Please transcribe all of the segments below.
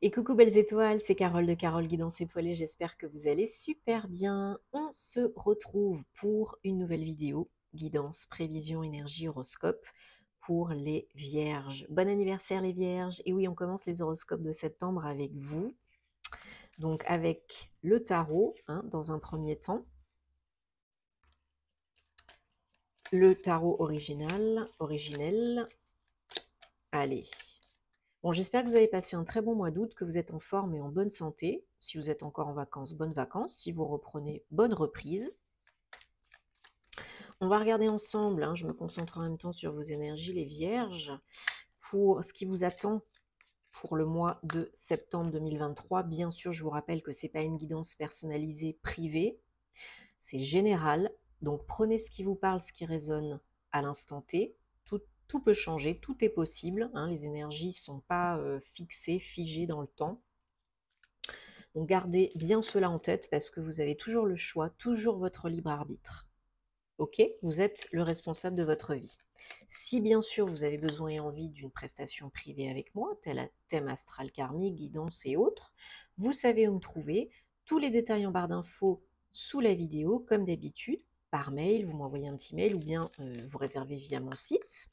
Et coucou belles étoiles, c'est Carole de Carole Guidance Étoilée, j'espère que vous allez super bien. On se retrouve pour une nouvelle vidéo, guidance, prévision, énergie, horoscope pour les vierges. Bon anniversaire les vierges, et oui on commence les horoscopes de septembre avec vous, donc avec le tarot hein, dans un premier temps. Le tarot original, originel. Allez, J'espère que vous avez passé un très bon mois d'août, que vous êtes en forme et en bonne santé. Si vous êtes encore en vacances, bonnes vacances. Si vous reprenez, bonne reprise. On va regarder ensemble, hein, je me concentre en même temps sur vos énergies, les vierges, pour ce qui vous attend pour le mois de septembre 2023. Bien sûr, je vous rappelle que ce n'est pas une guidance personnalisée privée, c'est général. Donc prenez ce qui vous parle, ce qui résonne à l'instant T tout peut changer, tout est possible. Hein, les énergies ne sont pas euh, fixées, figées dans le temps. Donc gardez bien cela en tête parce que vous avez toujours le choix, toujours votre libre arbitre. Ok? Vous êtes le responsable de votre vie. Si bien sûr vous avez besoin et envie d'une prestation privée avec moi, tel à thème astral karmique, guidance et autres, vous savez où me trouver. Tous les détails en barre d'infos sous la vidéo, comme d'habitude, par mail, vous m'envoyez un petit mail ou bien euh, vous réservez via mon site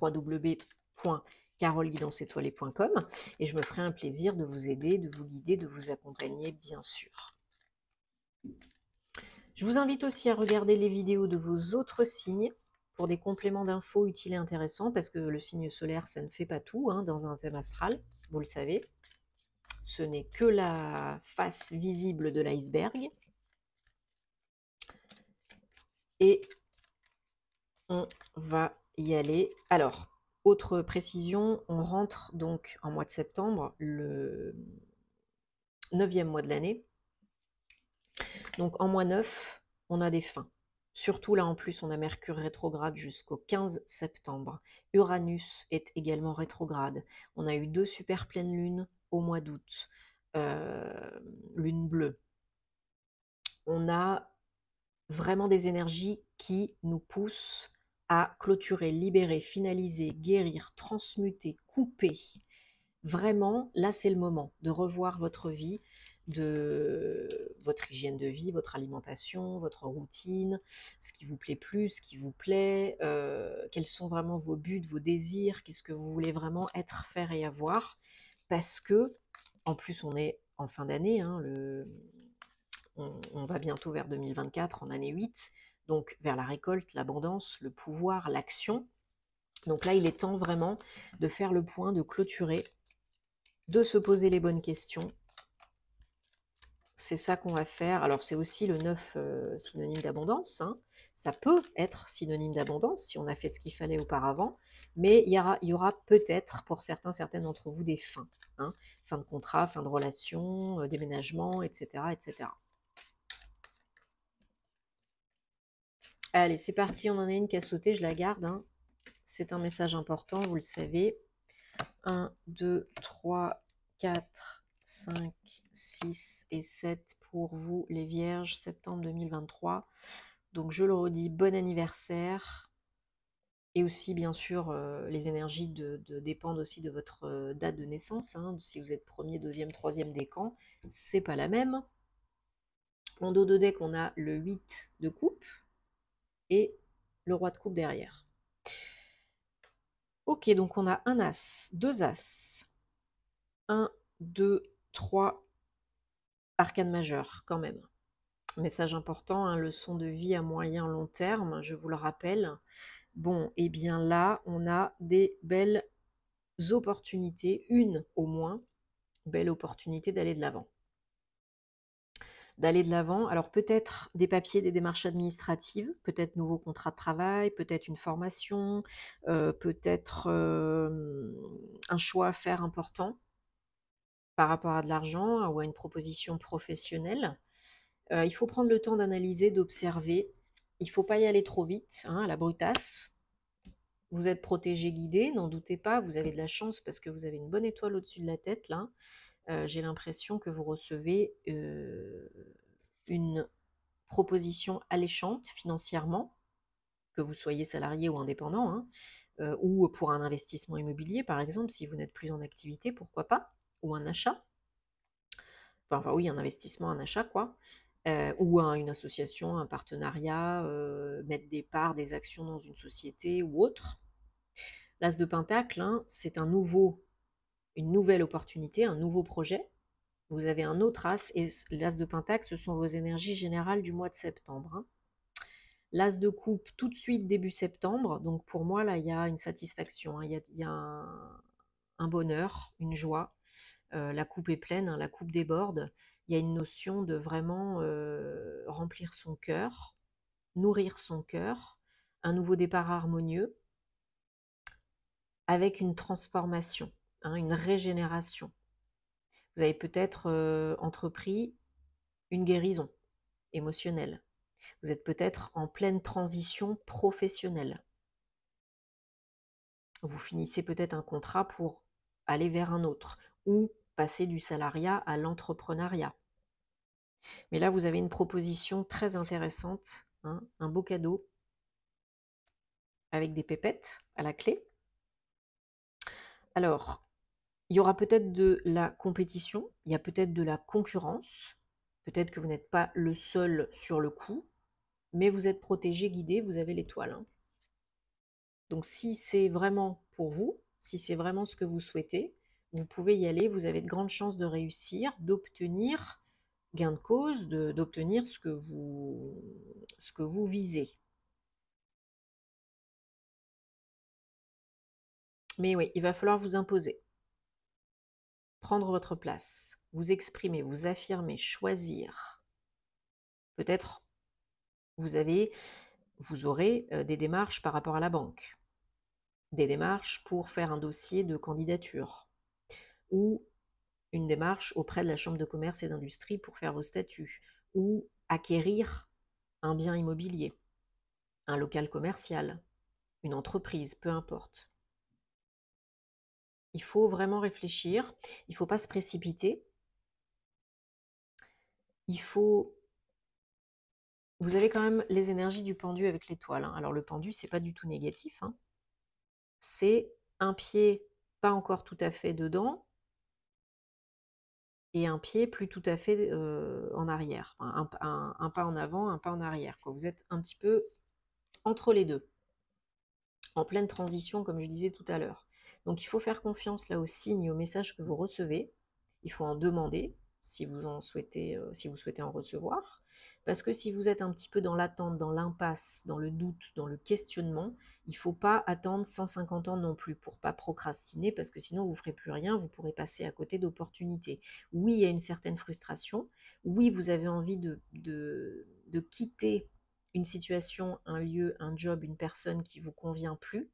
www.caroleguidanceétoilée.com et je me ferai un plaisir de vous aider, de vous guider, de vous accompagner, bien sûr. Je vous invite aussi à regarder les vidéos de vos autres signes pour des compléments d'infos utiles et intéressants, parce que le signe solaire, ça ne fait pas tout hein, dans un thème astral, vous le savez. Ce n'est que la face visible de l'iceberg. Et on va Alors, autre précision, on rentre donc en mois de septembre, le neuvième mois de l'année. Donc en mois 9, on a des fins. Surtout là en plus, on a Mercure rétrograde jusqu'au 15 septembre. Uranus est également rétrograde. On a eu deux super pleines lunes au mois d'août. Euh, lune bleue. On a vraiment des énergies qui nous poussent clôturer, libérer, finaliser, guérir, transmuter, couper. Vraiment, là, c'est le moment de revoir votre vie, de votre hygiène de vie, votre alimentation, votre routine, ce qui vous plaît plus, ce qui vous plaît, euh, quels sont vraiment vos buts, vos désirs, qu'est-ce que vous voulez vraiment être, faire et avoir. Parce que, en plus, on est en fin d'année, hein, on, on, va bientôt vers 2024, en année 8 donc vers la récolte, l'abondance, le pouvoir, l'action. Donc là, il est temps vraiment de faire le point, de clôturer, de se poser les bonnes questions. C'est ça qu'on va faire. Alors c'est aussi le 9 euh, synonyme d'abondance. Hein. Ça peut être synonyme d'abondance si on a fait ce qu'il fallait auparavant. Mais il y aura, peut-être pour certains, certaines d'entre vous des fins. Hein. Fin de contrat, fin de relation, euh, déménagement, etc. etc. Allez, c'est parti, on en a une qui a sauté, je la garde. Hein. C'est un message important, vous le savez. 1, 2, 3, 4, 5, 6 et 7 pour vous, les Vierges, septembre 2023. Donc je le redis, bon anniversaire. Et aussi, bien sûr, euh, les énergies de, dépendent aussi de votre euh, date de naissance. Hein. Si vous êtes premier, deuxième, troisième décan, c'est pas la même. En dos de deck, on a le 8 de coupe et le roi de coupe derrière. Ok, donc on a un as, deux as, un, deux, trois, arcane majeur quand même. Message important, hein, leçon de vie à moyen long terme, je vous le rappelle. Bon, et eh bien là, on a des belles opportunités, une au moins, belle opportunité d'aller de l'avant d'aller de l'avant. Alors peut-être des papiers, des démarches administratives, peut-être nouveau contrat de travail, peut-être une formation, euh, peut-être un choix à faire important par rapport à de l'argent ou à une proposition professionnelle. Euh, il faut prendre le temps d'analyser, d'observer. Il ne faut pas y aller trop vite, hein, à la brutasse. Vous êtes protégé, guidé, n'en doutez pas, vous avez de la chance parce que vous avez une bonne étoile au-dessus de la tête là. Euh, j'ai l'impression que vous recevez euh, une proposition alléchante financièrement, que vous soyez salarié ou indépendant, hein, euh, ou pour un investissement immobilier par exemple, si vous n'êtes plus en activité, pourquoi pas. ou un achat. Enfin, oui, un investissement, un achat, quoi. Ou une association, un partenariat, mettre des parts, des actions dans une société ou autre. L'as de Pentacle, hein, c'est un nouveau, une nouvelle opportunité, un nouveau projet. Vous avez un autre as, et l'as de Pentacle, ce sont vos énergies générales du mois de septembre. Hein. L'as de coupe tout de suite début septembre. Donc pour moi, là, il y a une satisfaction, hein. il y a, un, bonheur, une joie. Euh, la coupe est pleine, hein, la coupe déborde. Il y a une notion de vraiment euh, remplir son cœur, nourrir son cœur, un nouveau départ harmonieux, avec une transformation, hein, une régénération. Vous avez peut-être euh, entrepris une guérison émotionnelle vous êtes peut-être en pleine transition professionnelle. Vous finissez peut-être un contrat pour aller vers un autre ou passer du salariat à l'entrepreneuriat. Mais là, vous avez une proposition très intéressante, hein, un beau cadeau avec des pépettes à la clé. Alors, il y aura peut-être de la compétition, il y a peut-être de la concurrence, peut-être que vous n'êtes pas le seul sur le coup, mais vous êtes protégé, guidé, vous avez l'étoile. Hein. Donc si c'est vraiment pour vous, si c'est vraiment ce que vous souhaitez, vous pouvez y aller, vous avez de grandes chances de réussir, d'obtenir gain de cause, d'obtenir ce, ce que vous visez. Mais oui, il va falloir vous imposer, prendre votre place, vous exprimer, vous affirmer, choisir. Peut-être vous avez, vous aurez des démarches par rapport à la banque, des démarches pour faire un dossier de candidature ou une démarche auprès de la Chambre de commerce et d'industrie pour faire vos statuts ou acquérir un bien immobilier, un local commercial, une entreprise, peu importe. Il faut vraiment réfléchir, il ne faut pas se précipiter. Il faut vous avez quand même les énergies du pendu avec l'étoile. Hein. Alors le pendu, c'est pas du tout négatif. Hein. C'est un pied pas encore tout à fait dedans et un pied plus tout à fait euh, en arrière. un, pas en avant, un pas en arrière. Vous êtes un petit peu entre les deux, en pleine transition, comme je disais tout à l'heure. Donc il faut faire confiance là aux signes et aux messages que vous recevez. Il faut en demander si vous en souhaitez, euh, souhaitez en recevoir. Parce que si vous êtes un petit peu dans l'attente, dans l'impasse, dans le doute, dans le questionnement, il ne faut pas attendre 150 ans non plus pour pas procrastiner, parce que sinon vous ne ferez plus rien, vous pourrez passer à côté d'opportunités. Oui, il y a une certaine frustration. Oui, vous avez envie de, de, de quitter une situation, un lieu, un job, une personne qui vous convient plus.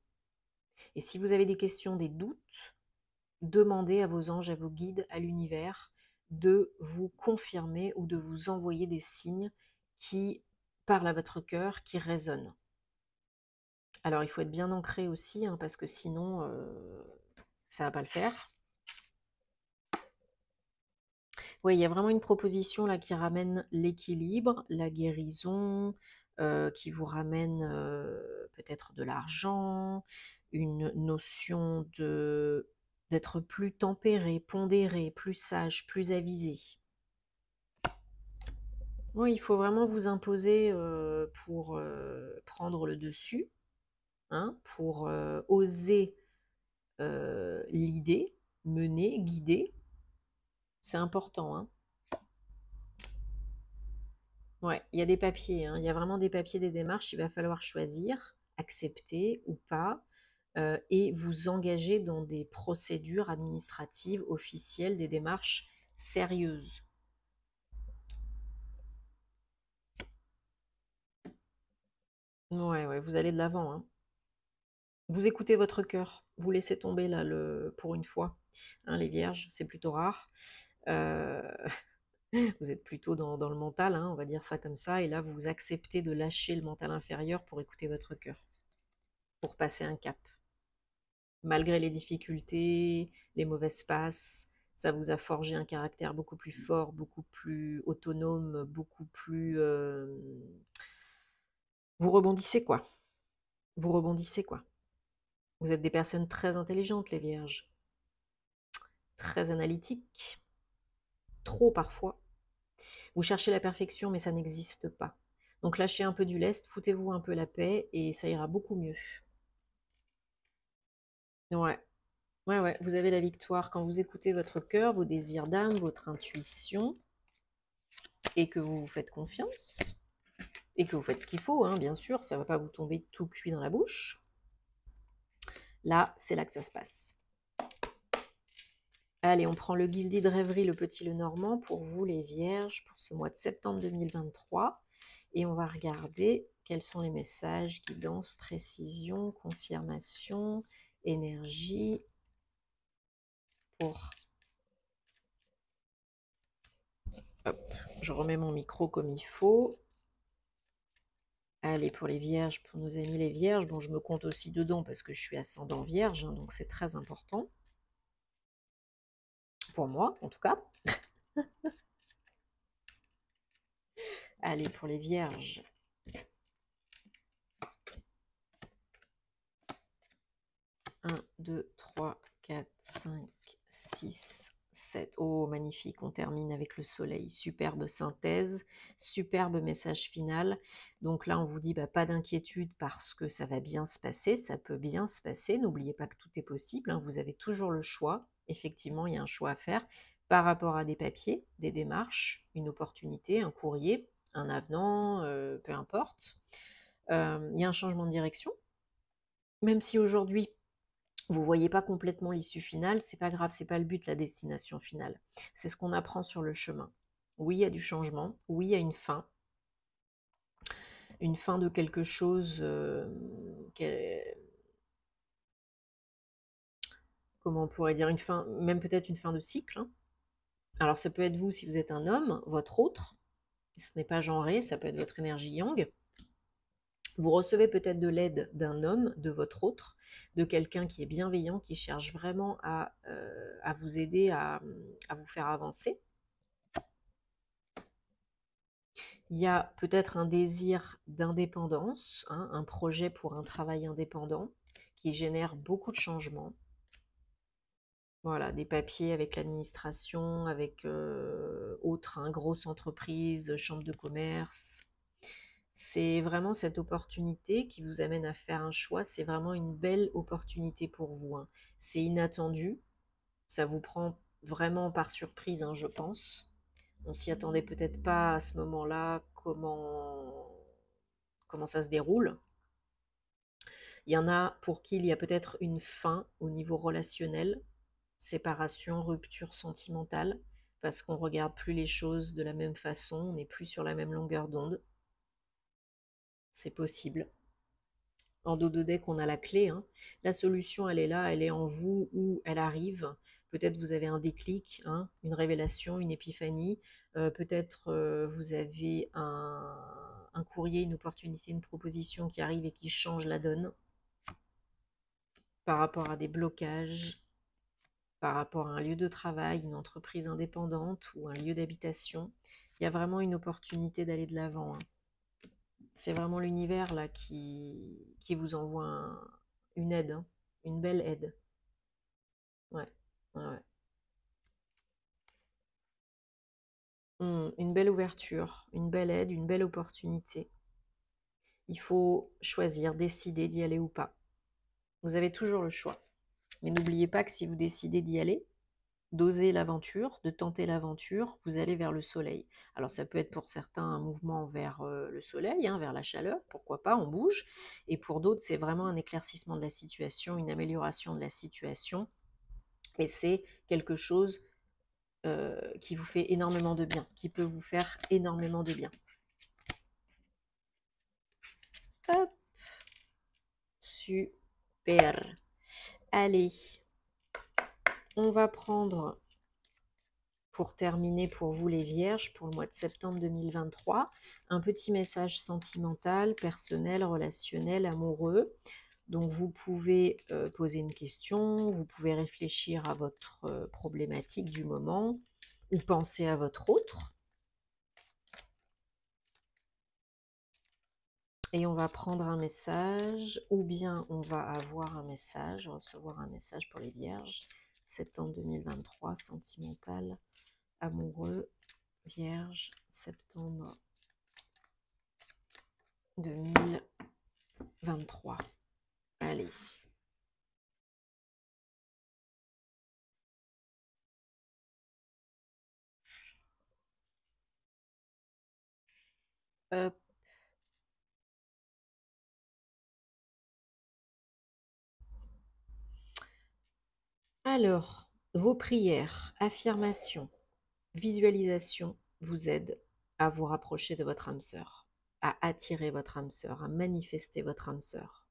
Et si vous avez des questions, des doutes, demandez à vos anges, à vos guides, à l'univers de vous confirmer ou de vous envoyer des signes qui parlent à votre cœur, qui résonnent. Alors il faut être bien ancré aussi, hein, parce que sinon, euh, ça ne va pas le faire. Oui, il y a vraiment une proposition là qui ramène l'équilibre, la guérison, euh, qui vous ramène euh, peut-être de l'argent, une notion de d'être plus tempéré, pondéré, plus sage, plus avisé? Oui, il faut vraiment vous imposer euh, pour prendre le dessus, hein, pour oser l'idée, mener, guider. C'est important. Hein. Ouais, il y a des papiers, hein. il y a vraiment des papiers, des démarches, il va falloir choisir, accepter ou pas. Euh, et vous engager dans des procédures administratives officielles, des démarches sérieuses. Ouais, ouais, vous allez de l'avant. Hein. Vous écoutez votre cœur, vous laissez tomber là le, pour une fois. Hein, les vierges, c'est plutôt rare. Euh, vous êtes plutôt dans, le mental, hein, on va dire ça comme ça, et là vous acceptez de lâcher le mental inférieur pour écouter votre cœur, pour passer un cap. Malgré les difficultés, les mauvaises passes, ça vous a forgé un caractère beaucoup plus fort, beaucoup plus autonome, beaucoup plus... Euh, vous rebondissez quoi. Vous rebondissez quoi. Vous êtes des personnes très intelligentes, les vierges. très analytique, trop parfois. Vous cherchez la perfection, mais ça n'existe pas. Donc lâchez un peu du lest, foutez-vous un peu la paix et ça ira beaucoup mieux. Ouais, ouais, ouais, vous avez la victoire quand vous écoutez votre cœur, vos désirs d'âme, votre intuition et que vous vous faites confiance et que vous faites ce qu'il faut, hein, bien sûr, ça ne va pas vous tomber tout cuit dans la bouche. Là, c'est là que ça se passe. Allez, on prend le guildi de rêverie, le petit le normand, pour vous les vierges, pour ce mois de septembre 2023. Et on va regarder quels sont les messages, guidance, précision, confirmation, énergie pour... Hop, je remets mon micro comme il faut. Allez, pour les vierges, pour nos amis les vierges, bon, je me compte aussi dedans parce que je suis ascendant vierge, hein, donc c'est très important. Pour moi, en tout cas. Allez, pour les vierges. Un, deux, trois, quatre, cinq, six, Oh, magnifique, on termine avec le soleil. Superbe synthèse, superbe message final. Donc là, on vous dit bah, pas d'inquiétude parce que ça va bien se passer, ça peut bien se passer. N'oubliez pas que tout est possible, hein. vous avez toujours le choix. Effectivement, il y a un choix à faire par rapport à des papiers, des démarches, une opportunité, un courrier, un avenant, euh, peu importe. Il y a un changement de direction. Même si aujourd'hui, vous voyez pas complètement l'issue finale, c'est pas grave, c'est pas le but, la destination finale. C'est ce qu'on apprend sur le chemin. Oui, il y a du changement, oui, il y a une fin. Une fin de quelque chose comment on pourrait dire une fin, même peut-être une fin de cycle. Hein. Alors ça peut être vous si vous êtes un homme, votre autre, ce n'est pas genré, ça peut être votre énergie yang. Vous recevez peut-être de l'aide d'un homme, de votre autre, de quelqu'un qui est bienveillant, qui cherche vraiment à, euh, vous aider à, vous faire avancer. Il y a peut-être un désir d'indépendance, hein, un projet pour un travail indépendant qui génère beaucoup de changements. Voilà, des papiers avec l'administration, avec euh, autres, hein, grosses entreprises, chambre de commerce, c'est vraiment cette opportunité qui vous amène à faire un choix. C'est vraiment une belle opportunité pour vous. Hein. C'est inattendu. Ça vous prend vraiment par surprise, hein, je pense. On s'y attendait peut-être pas à ce moment-là, comment, comment ça se déroule? Il y en a pour qui il y a peut-être une fin au niveau relationnel, séparation, rupture sentimentale, parce qu'on regarde plus les choses de la même façon, on n'est plus sur la même longueur d'onde. C'est possible. En dos de deck, on a la clé. Hein. La solution, elle est là, elle est en vous ou elle arrive. Peut-être vous avez un déclic, hein, une révélation, une épiphanie. Euh, peut-être euh, vous avez un, un, courrier, une opportunité, une proposition qui arrive et qui change la donne par rapport à des blocages, par rapport à un lieu de travail, une entreprise indépendante ou un lieu d'habitation. Il y a vraiment une opportunité d'aller de l'avant. Hein. C'est vraiment l'univers là qui, vous envoie une aide, hein. une belle aide. Ouais, mmh, une belle ouverture, une belle aide, une belle opportunité. Il faut choisir, décider d'y aller ou pas. Vous avez toujours le choix. Mais n'oubliez pas que si vous décidez d'y aller, d'oser l'aventure, de tenter l'aventure, vous allez vers le soleil. Alors ça peut être pour certains un mouvement vers euh, le soleil, hein, vers la chaleur, pourquoi pas, on bouge. Et pour d'autres, c'est vraiment un éclaircissement de la situation, une amélioration de la situation. Et c'est quelque chose euh, qui vous fait énormément de bien, qui peut vous faire énormément de bien. Hop. Super. Allez, on va prendre, pour terminer pour vous les vierges, pour le mois de septembre 2023, un petit message sentimental, personnel, relationnel, amoureux. Donc vous pouvez euh, poser une question, vous pouvez réfléchir à votre euh, problématique du moment ou penser à votre autre. Et on va prendre un message ou bien on va avoir un message, recevoir un message pour les vierges septembre 2023, sentimental, amoureux, vierge, septembre 2023. Allez. Alors, vos prières, affirmations, visualisations vous aident à vous rapprocher de votre âme sœur, à attirer votre âme sœur, à manifester votre âme sœur.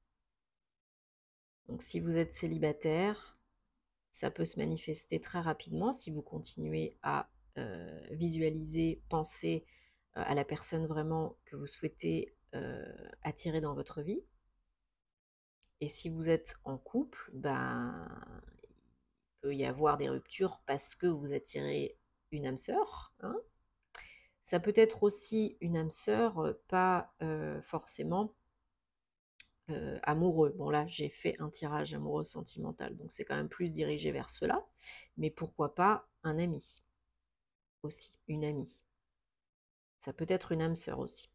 Donc si vous êtes célibataire, ça peut se manifester très rapidement si vous continuez à euh, visualiser, penser euh, à la personne vraiment que vous souhaitez euh, attirer dans votre vie. Et si vous êtes en couple, ben, y avoir des ruptures parce que vous attirez une âme sœur. Hein. Ça peut être aussi une âme sœur, euh, pas euh, forcément euh, amoureux. Bon là, j'ai fait un tirage amoureux sentimental, donc c'est quand même plus dirigé vers cela. Mais pourquoi pas un ami aussi, une amie. Ça peut être une âme sœur aussi.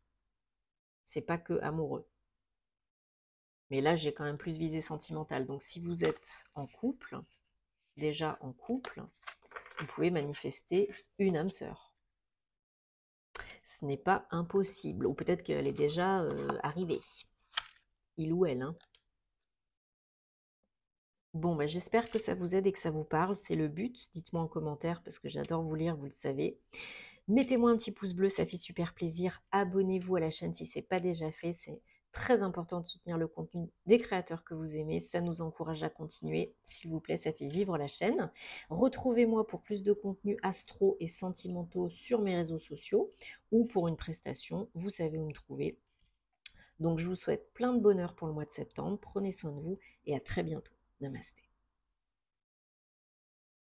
C'est pas que amoureux. Mais là, j'ai quand même plus visé sentimental. Donc si vous êtes en couple, déjà en couple, vous pouvez manifester une âme sœur. Ce n'est pas impossible, ou peut-être qu'elle est déjà euh, arrivée. Il ou elle. Hein. Bon, bah, j'espère que ça vous aide et que ça vous parle. C'est le but. Dites-moi en commentaire parce que j'adore vous lire, vous le savez. Mettez-moi un petit pouce bleu, ça fait super plaisir. Abonnez-vous à la chaîne si ce n'est pas déjà fait. C'est très important de soutenir le contenu des créateurs que vous aimez. Ça nous encourage à continuer. S'il vous plaît, ça fait vivre la chaîne. Retrouvez-moi pour plus de contenu astro et sentimentaux sur mes réseaux sociaux ou pour une prestation. Vous savez où me trouver. Donc je vous souhaite plein de bonheur pour le mois de septembre. Prenez soin de vous et à très bientôt. Namasté.